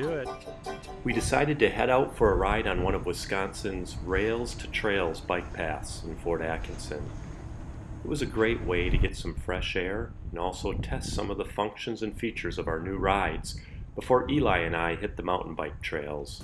do it. We decided to head out for a ride on one of Wisconsin's Rails to Trails bike paths in Fort Atkinson. It was a great way to get some fresh air and also test some of the functions and features of our new rides before Eli and I hit the mountain bike trails.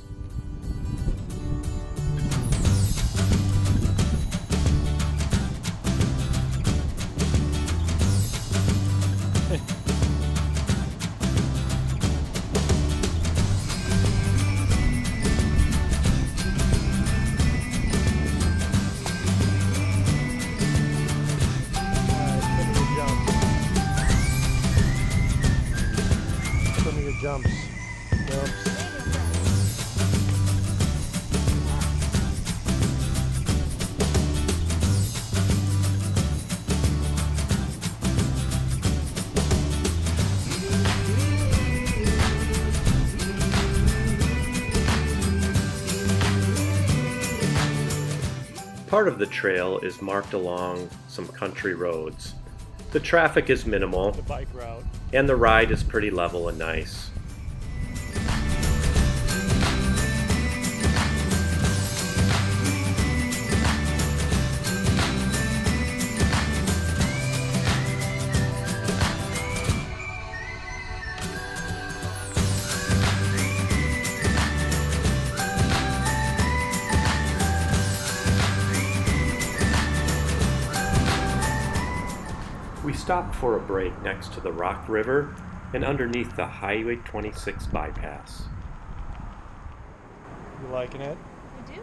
Part of the trail is marked along some country roads. The traffic is minimal The bike route. and the ride is pretty level and nice. Stopped for a break next to the Rock River and underneath the Highway 26 bypass. You liking it? I do.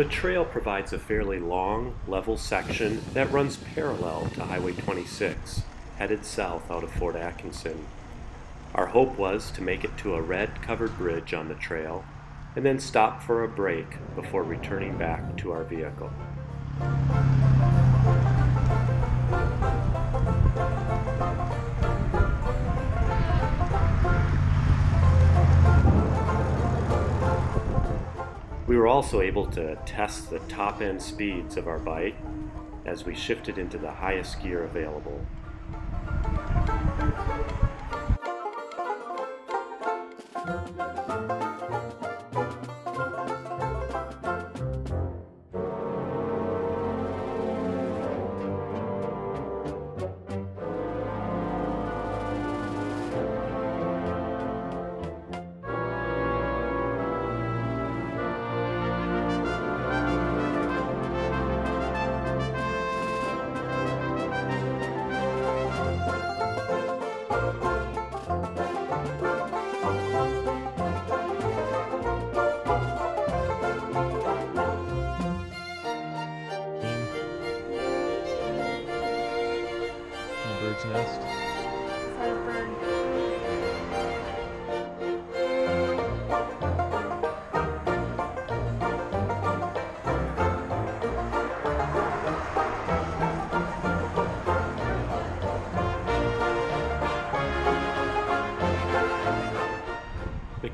The trail provides a fairly long, level section that runs parallel to Highway 26, headed south out of Fort Atkinson. Our hope was to make it to a red covered bridge on the trail and then stop for a break before returning back to our vehicle. We were also able to test the top end speeds of our bike as we shifted into the highest gear available.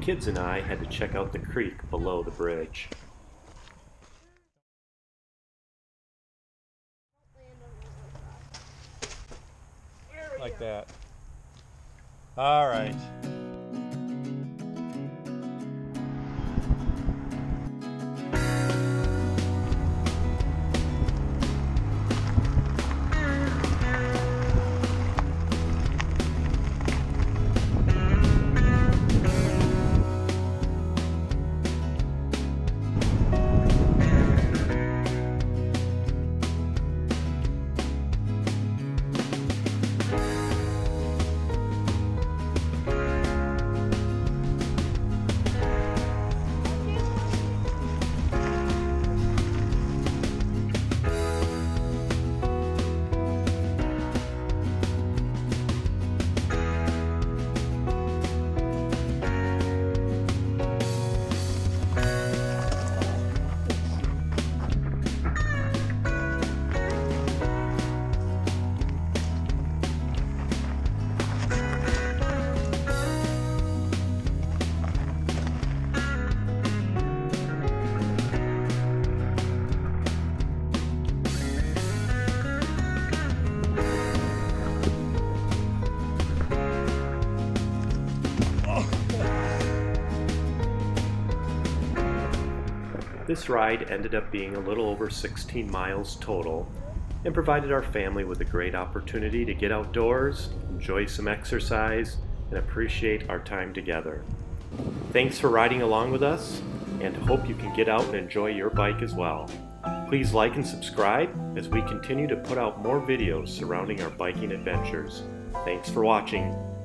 kids and I had to check out the creek below the bridge. Like that. All right. This ride ended up being a little over 16 miles total and provided our family with a great opportunity to get outdoors, enjoy some exercise, and appreciate our time together. Thanks for riding along with us and hope you can get out and enjoy your bike as well. Please like and subscribe as we continue to put out more videos surrounding our biking adventures. Thanks for watching.